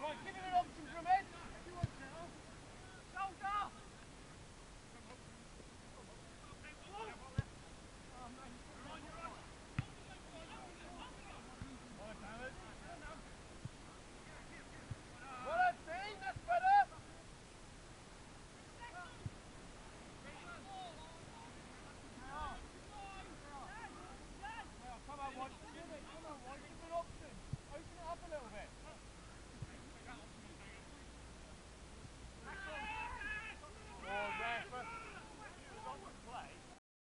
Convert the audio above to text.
Right, give it an option for me.